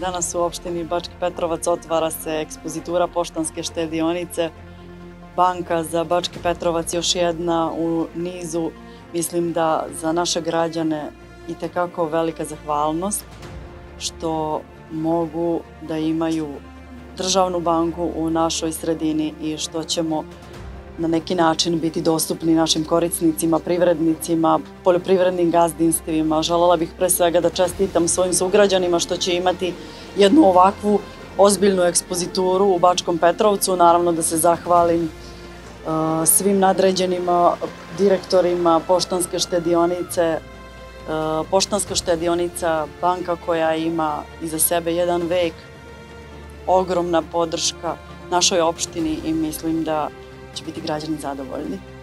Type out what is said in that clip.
Danas u opštini Bački Petrovac otvara se ekspozitura poštanske štedionice. Banka za Bački Petrovac još jedna u nizu. Mislim da za naše građane i tekako velika zahvalnost što mogu da imaju državnu banku u našoj sredini i što ćemo na neki način biti dostupni našim korisnicima, privrednicima, poljoprivrednim gazdinstvima. Želela bih pre svega da čestitam svojim sugrađanima što će imati jednu ovakvu ozbiljnu ekspozituru u Bačkom Petrovcu. Naravno da se zahvalim uh, svim nadređenima, direktorima Poštanske štedionice, uh, Poštanska štedionica, banka koja ima iza sebe jedan vek, ogromna podrška našoj opštini i mislim da ちびってくれ始めたところね。